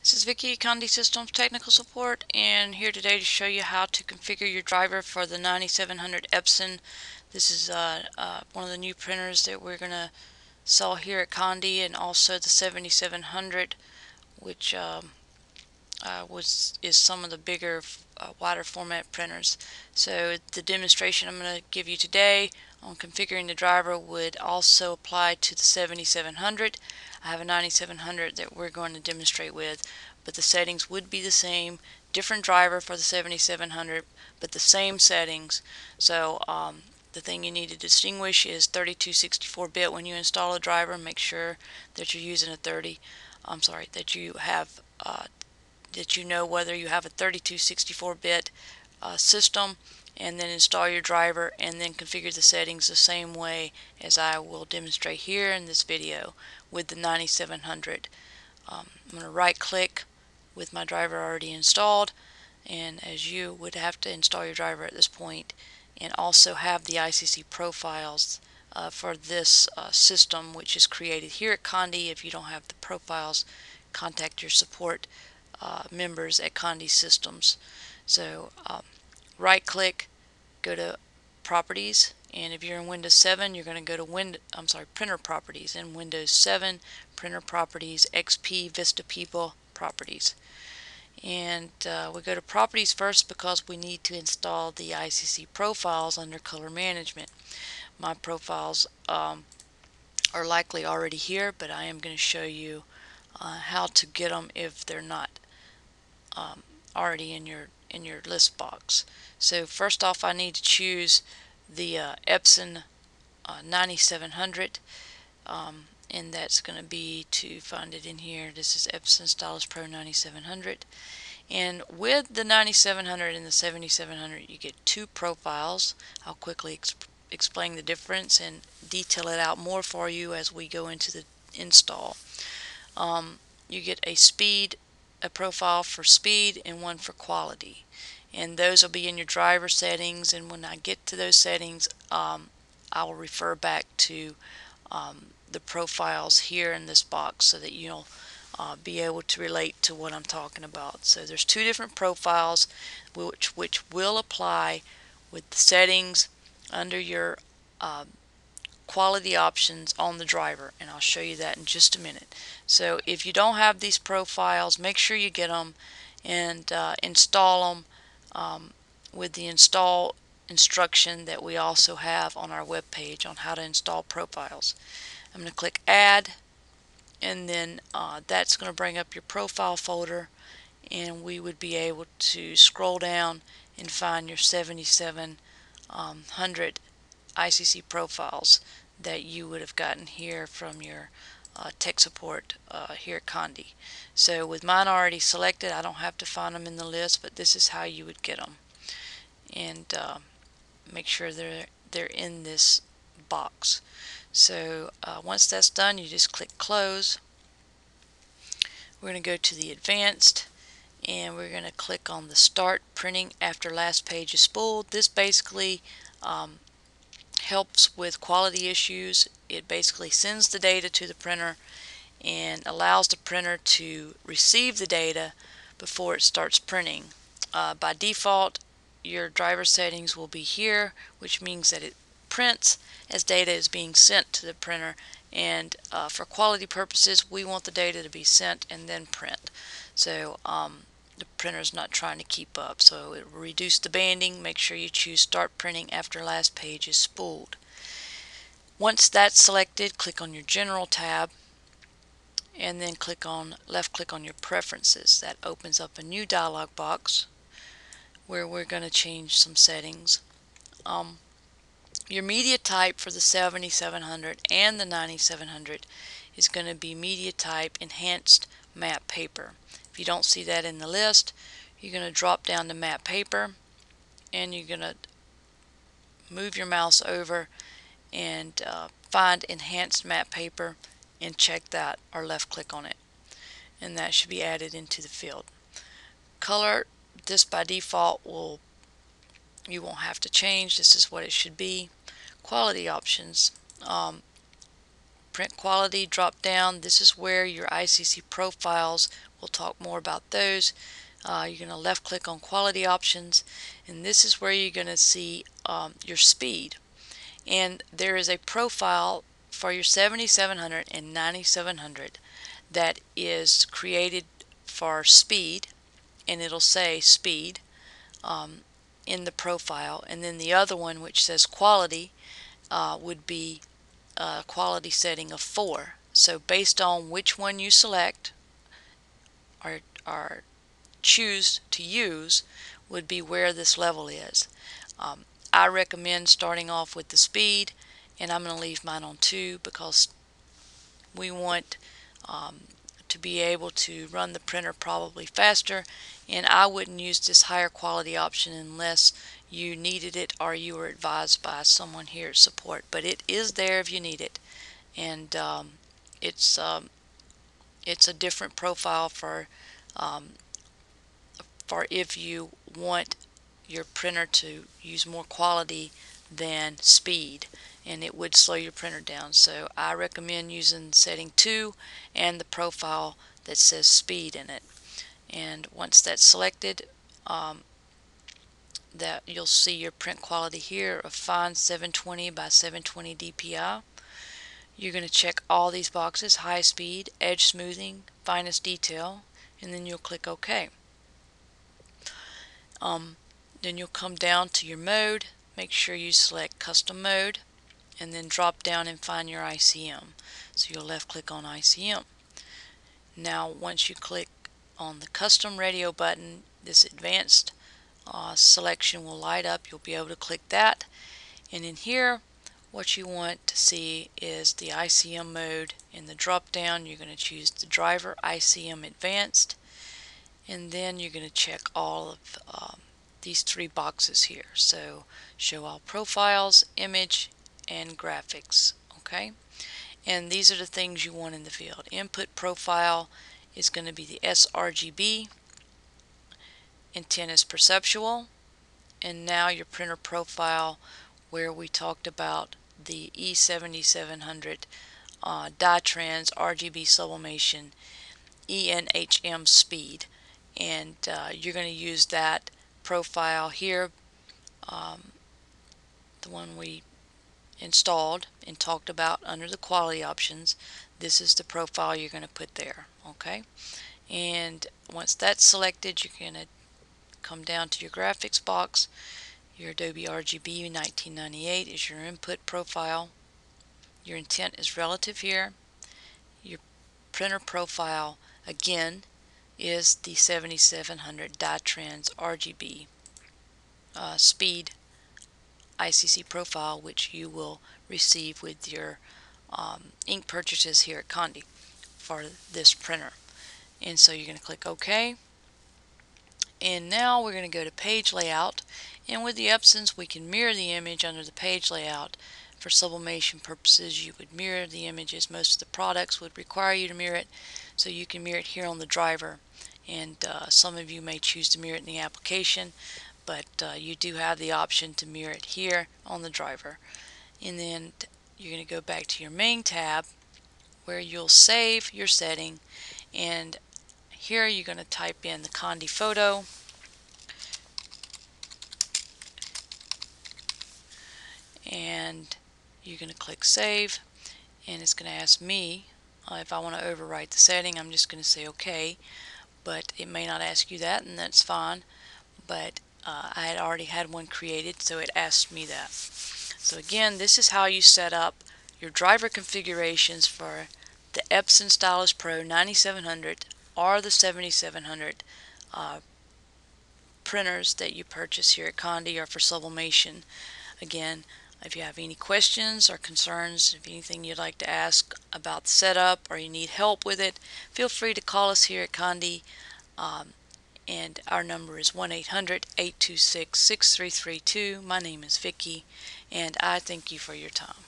This is Vicky, Conde Systems Technical Support, and here today to show you how to configure your driver for the 9700 Epson. This is uh, uh, one of the new printers that we're going to sell here at Conde, and also the 7700, which um, uh, was is some of the bigger, uh, wider format printers. So the demonstration I'm going to give you today on configuring the driver would also apply to the 7700. I have a 9700 that we're going to demonstrate with, but the settings would be the same. Different driver for the 7700, but the same settings. So um, the thing you need to distinguish is 3264-bit when you install a driver. Make sure that you're using a 30. I'm sorry, that you have uh, that you know whether you have a 3264-bit uh, system and then install your driver and then configure the settings the same way as I will demonstrate here in this video with the 9700. Um, I'm going to right click with my driver already installed and as you would have to install your driver at this point and also have the ICC profiles uh, for this uh, system which is created here at Conde. If you don't have the profiles contact your support uh, members at Conde Systems. So um, right click, go to properties, and if you're in Windows 7, you're going to go to Wind I'm sorry, printer properties. In Windows 7, printer properties, XP, Vista People properties. And uh, we go to properties first because we need to install the ICC profiles under color management. My profiles um, are likely already here, but I am going to show you uh, how to get them if they're not um, already in your in your list box. So first off I need to choose the uh, Epson uh, 9700 um, and that's going to be to find it in here. This is Epson Stylus Pro 9700 and with the 9700 and the 7700 you get two profiles. I'll quickly exp explain the difference and detail it out more for you as we go into the install. Um, you get a speed a profile for speed and one for quality. And those will be in your driver settings and when I get to those settings um, I will refer back to um, the profiles here in this box so that you'll uh, be able to relate to what I'm talking about. So there's two different profiles which which will apply with the settings under your uh, quality options on the driver and I'll show you that in just a minute. So if you don't have these profiles make sure you get them and uh, install them um, with the install instruction that we also have on our web page on how to install profiles. I'm going to click add and then uh, that's going to bring up your profile folder and we would be able to scroll down and find your 7700 um, ICC profiles that you would have gotten here from your uh, tech support uh, here at Conde. So with mine already selected, I don't have to find them in the list, but this is how you would get them. And uh, make sure they're, they're in this box. So uh, once that's done, you just click close. We're going to go to the advanced and we're going to click on the start printing after last page is spooled. This basically um, helps with quality issues. It basically sends the data to the printer and allows the printer to receive the data before it starts printing. Uh, by default, your driver settings will be here, which means that it prints as data is being sent to the printer. And uh, for quality purposes, we want the data to be sent and then print. So um, the printer is not trying to keep up. So it will reduce the banding. Make sure you choose start printing after last page is spooled. Once that's selected, click on your general tab and then click on left click on your preferences. That opens up a new dialog box where we're going to change some settings. Um, your media type for the 7700 and the 9700 is going to be media type enhanced matte paper. If you don't see that in the list, you're going to drop down to matte paper and you're going to move your mouse over and uh, find enhanced matte paper and check that or left click on it and that should be added into the field. Color, this by default will you won't have to change. This is what it should be. Quality options. Um, print quality drop down. This is where your ICC profiles, we'll talk more about those. Uh, you're going to left click on quality options and this is where you're going to see um, your speed and there is a profile for your 7700 and 9700 that is created for speed and it'll say speed um, in the profile and then the other one which says quality uh, would be a quality setting of 4 so based on which one you select or, or choose to use would be where this level is. Um, I recommend starting off with the speed and I'm going to leave mine on 2 because we want um, to be able to run the printer probably faster and I wouldn't use this higher quality option unless you needed it or you were advised by someone here at support but it is there if you need it and um, it's um, it's a different profile for um, for if you want your printer to use more quality than speed and it would slow your printer down. So I recommend using setting 2 and the profile that says speed in it. And once that's selected, um, that you'll see your print quality here of fine 720 by 720 DPI. You're going to check all these boxes, high speed, edge smoothing, finest detail, and then you'll click OK. Um, then you'll come down to your mode, make sure you select custom mode, and then drop down and find your ICM. So you'll left click on ICM. Now once you click on the custom radio button, this advanced uh, selection will light up. You'll be able to click that. And in here, what you want to see is the ICM mode. In the drop down, you're going to choose the driver ICM advanced. And then you're going to check all of um, these three boxes here. So show all profiles, image, and graphics. Okay, and these are the things you want in the field. Input profile is going to be the sRGB. Intent is perceptual. And now your printer profile where we talked about the E7700 uh, DyeTrans RGB sublimation ENHM speed and uh, you're going to use that profile here, um, the one we installed and talked about under the quality options, this is the profile you're going to put there. Okay, and once that's selected, you're going to come down to your graphics box. Your Adobe RGB 1998 is your input profile. Your intent is relative here. Your printer profile again is the 7700 DyeTrans RGB uh, speed ICC profile which you will receive with your um, ink purchases here at Conde for this printer and so you're going to click OK and now we're going to go to page layout. And with the Epsons we can mirror the image under the page layout. For sublimation purposes you would mirror the images most of the products would require you to mirror it. So you can mirror it here on the driver. And uh, some of you may choose to mirror it in the application but uh, you do have the option to mirror it here on the driver. And then you're going to go back to your main tab where you'll save your setting. And here you're going to type in the Conde photo. And you're going to click save and it's going to ask me uh, if I want to overwrite the setting I'm just going to say okay. But it may not ask you that and that's fine. But uh, I had already had one created so it asked me that. So again this is how you set up your driver configurations for the Epson Stylus Pro 9700 or the 7700 uh, printers that you purchase here at Conde or for sublimation again if you have any questions or concerns, if anything you'd like to ask about the setup or you need help with it, feel free to call us here at Conde. Um, and our number is 1-800-826-6332. My name is Vicky, and I thank you for your time.